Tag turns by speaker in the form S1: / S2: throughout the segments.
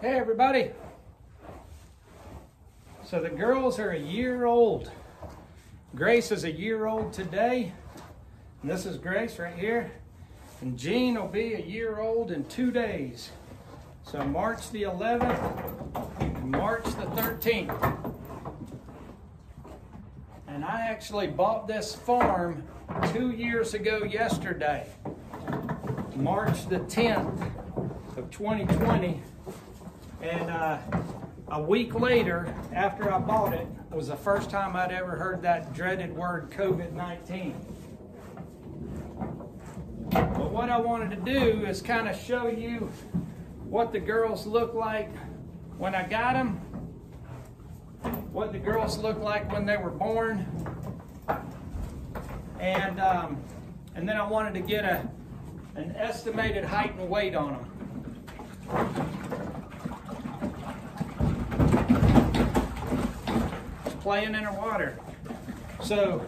S1: Hey everybody. So the girls are a year old. Grace is a year old today. And this is Grace right here. And Jean will be a year old in two days. So March the 11th and March the 13th. And I actually bought this farm two years ago yesterday, March the 10th of 2020. And uh, a week later, after I bought it, was the first time I'd ever heard that dreaded word COVID 19. But what I wanted to do is kind of show you what the girls look like when I got them, what the girls look like when they were born, and um, and then I wanted to get a an estimated height and weight on them. Playing in the water. So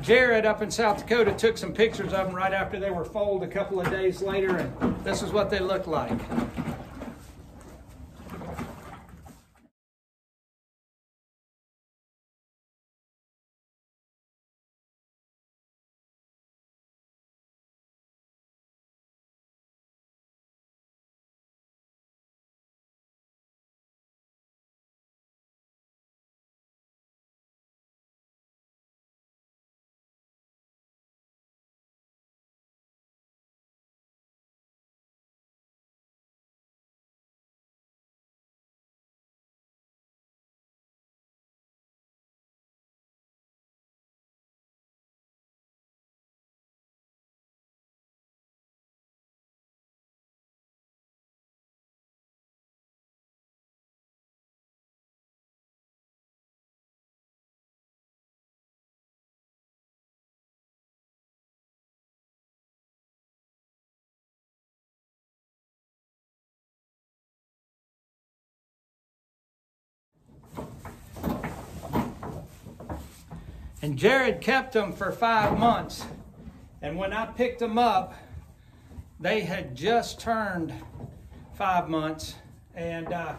S1: Jared up in South Dakota took some pictures of them right after they were foaled a couple of days later, and this is what they look like. And Jared kept them for five months. And when I picked them up, they had just turned five months. And uh,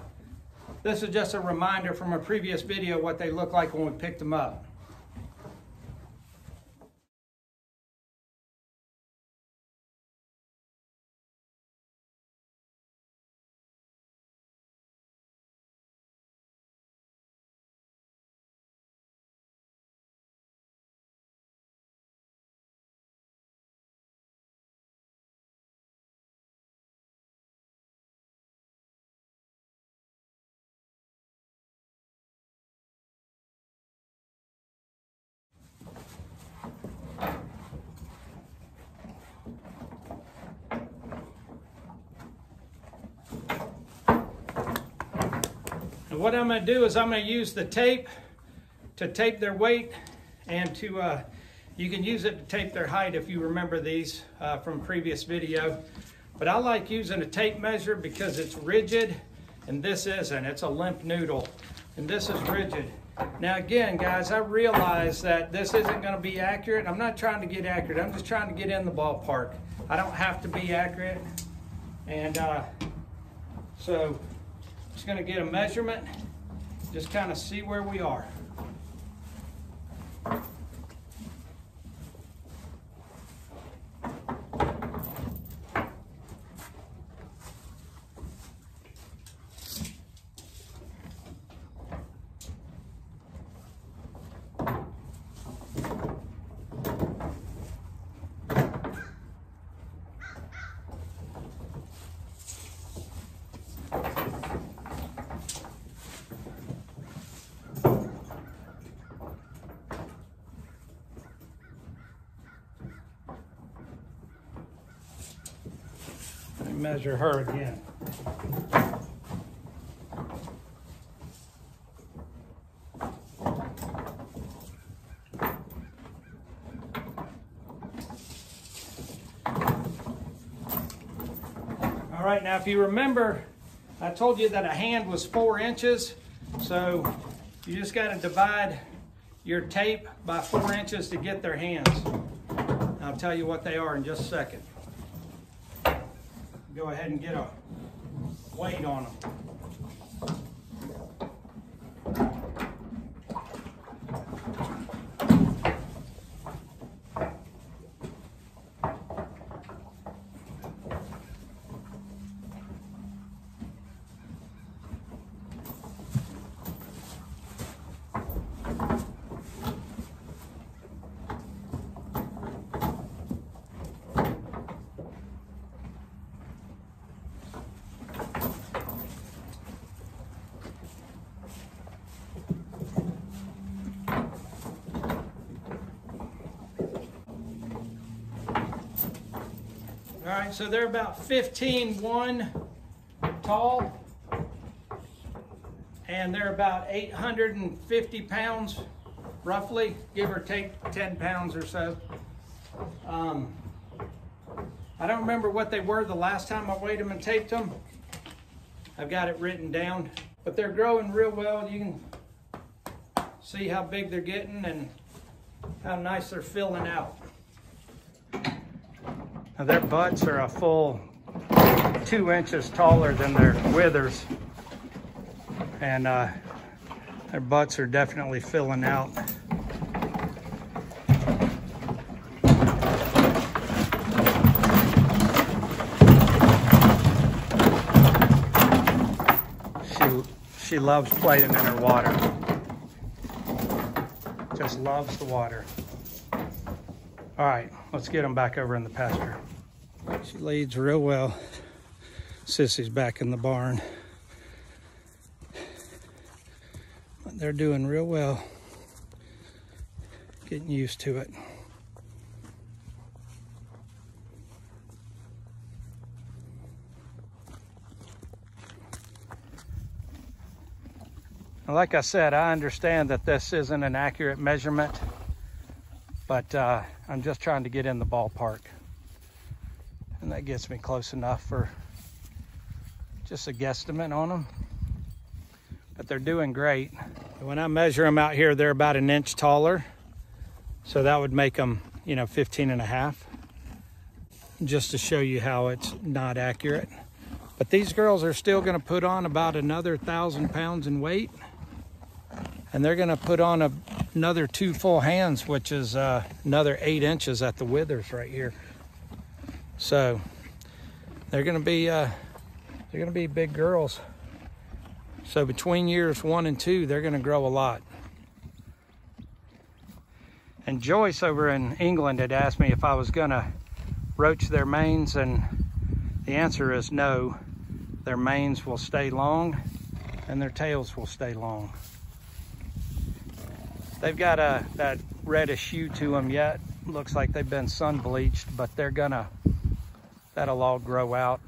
S1: this is just a reminder from a previous video what they look like when we picked them up. And what I'm going to do is I'm going to use the tape to tape their weight and to, uh, you can use it to tape their height if you remember these uh, from previous video. But I like using a tape measure because it's rigid and this isn't. It's a limp noodle and this is rigid. Now again, guys, I realize that this isn't going to be accurate. I'm not trying to get accurate. I'm just trying to get in the ballpark. I don't have to be accurate. And uh, so just going to get a measurement, just kind of see where we are. Measure her again. All right, now if you remember, I told you that a hand was four inches, so you just got to divide your tape by four inches to get their hands. I'll tell you what they are in just a second go ahead and get a weight on them. Right, so they're about 15 one tall, and they're about 850 pounds, roughly, give or take 10 pounds or so. Um, I don't remember what they were the last time I weighed them and taped them. I've got it written down, but they're growing real well. You can see how big they're getting and how nice they're filling out. Now their butts are a full two inches taller than their withers. And uh, their butts are definitely filling out. She, she loves playing in her water. Just loves the water. All right, let's get them back over in the pasture. She leads real well. Sissy's back in the barn. But they're doing real well. Getting used to it. Like I said, I understand that this isn't an accurate measurement, but uh, I'm just trying to get in the ballpark and that gets me close enough for just a guesstimate on them. But they're doing great. When I measure them out here, they're about an inch taller. So that would make them, you know, 15 and a half. Just to show you how it's not accurate. But these girls are still gonna put on about another thousand pounds in weight. And they're gonna put on a, another two full hands, which is uh, another eight inches at the withers right here. So they're to be uh, they're to be big girls. So between years one and two, they're to grow a lot. And Joyce over in England had asked me if I was to roach their manes, and the answer is no. Their manes will stay long, and their tails will stay long. They've got a that reddish hue to them yet. Looks like they've been sun bleached, but they're gonna that'll all grow out.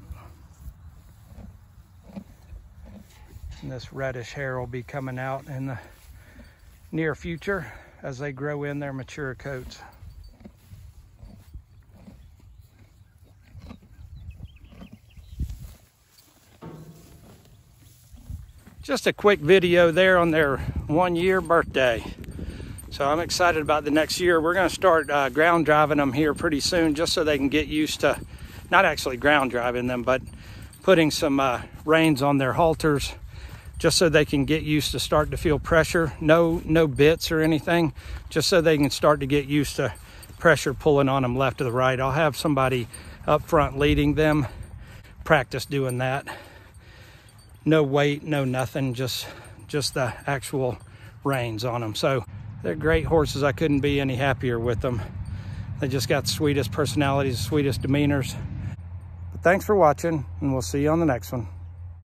S1: And this reddish hair will be coming out in the near future as they grow in their mature coats. Just a quick video there on their one year birthday. So I'm excited about the next year. We're gonna start uh, ground driving them here pretty soon just so they can get used to not actually ground driving them, but putting some uh, reins on their halters just so they can get used to start to feel pressure. No, no bits or anything, just so they can start to get used to pressure pulling on them left to the right. I'll have somebody up front leading them, practice doing that. No weight, no nothing, just just the actual reins on them. So they're great horses. I couldn't be any happier with them. They just got sweetest personalities, sweetest demeanors. Thanks for watching, and we'll see you on the next one.